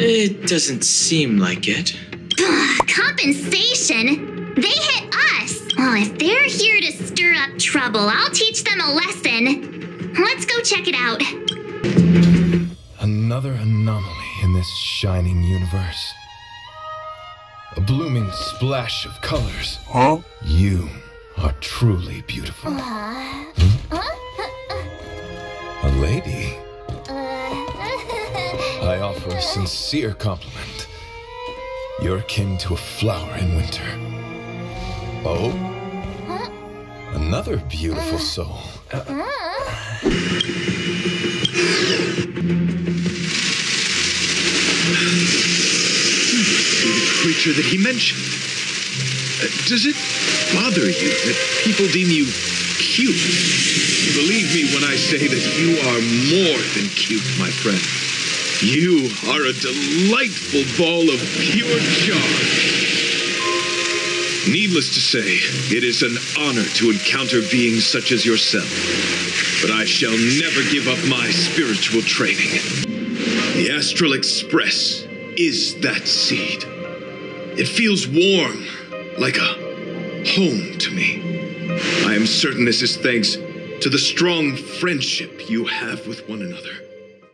It doesn't seem like it. Ugh, compensation? They hit us. Well, if they're here to stir up trouble, I'll teach them a lesson. Let's go check it out. Another anomaly in this shining universe. A blooming splash of colors. Huh? You are truly beautiful. Hmm? A lady? I offer a sincere compliment. You're akin to a flower in winter. Oh? Another beautiful soul. the creature that he mentioned. Uh, does it bother you that people deem you cute? Believe me when I say that you are more than cute, my friend. You are a delightful ball of pure charm. Needless to say, it is an honor to encounter beings such as yourself. But I shall never give up my spiritual training. The Astral Express is that seed. It feels warm, like a home to me. I am certain this is thanks to the strong friendship you have with one another.